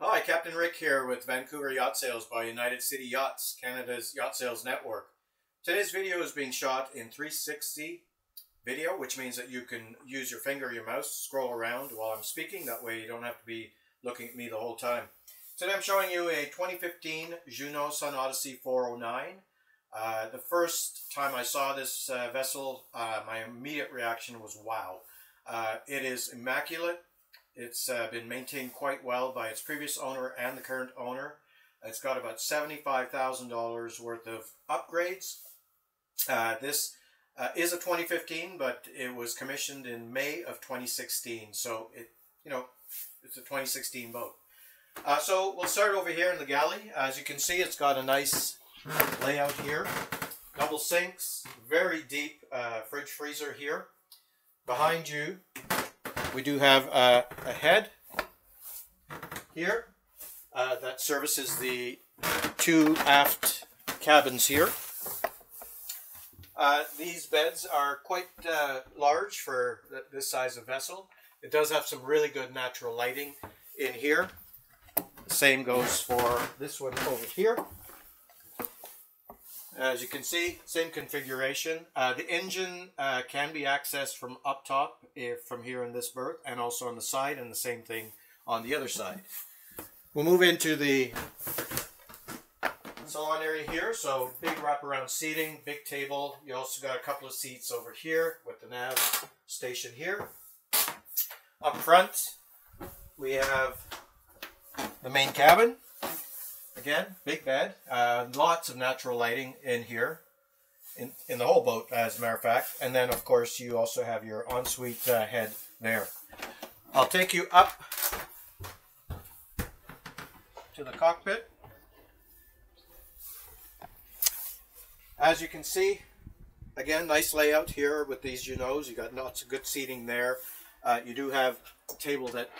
Hi, Captain Rick here with Vancouver Yacht Sales by United City Yachts, Canada's yacht sales network. Today's video is being shot in 360 video, which means that you can use your finger or your mouse scroll around while I'm speaking. That way you don't have to be looking at me the whole time. Today I'm showing you a 2015 Jeanneau Sun Odyssey 409. Uh, the first time I saw this uh, vessel, uh, my immediate reaction was wow. Uh, it is immaculate. It's uh, been maintained quite well by its previous owner and the current owner. It's got about $75,000 worth of upgrades. Uh, this uh, is a 2015, but it was commissioned in May of 2016. So it, you know, it's a 2016 boat. Uh, so we'll start over here in the galley. As you can see, it's got a nice layout here. Double sinks, very deep uh, fridge freezer here. Behind you, we do have uh, a head here uh, that services the two aft cabins here. Uh, these beds are quite uh, large for th this size of vessel. It does have some really good natural lighting in here. Same goes for this one over here. As you can see, same configuration. Uh, the engine uh, can be accessed from up top, if, from here in this berth, and also on the side, and the same thing on the other side. We'll move into the salon area here. So big wraparound seating, big table. You also got a couple of seats over here with the nav station here. Up front, we have the main cabin. Again, big bed. Uh, lots of natural lighting in here, in, in the whole boat, as a matter of fact. And then, of course, you also have your ensuite uh, head there. I'll take you up to the cockpit. As you can see, again, nice layout here with these Jeanneaus. You got lots of good seating there. Uh, you do have a table that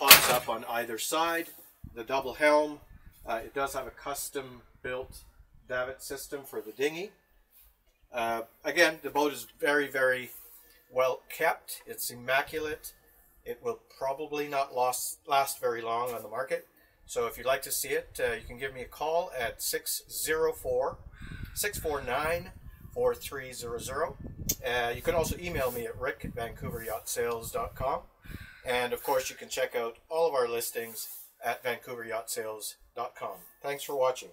pops up on either side. The double helm uh, it does have a custom built davit system for the dinghy. Uh, again, the boat is very, very well kept. It's immaculate. It will probably not last, last very long on the market. So if you'd like to see it, uh, you can give me a call at 604 649 4300. Uh, you can also email me at rick at vancouveryachtsales.com. And of course, you can check out all of our listings at vancouveryachtsales.com. Thanks for watching.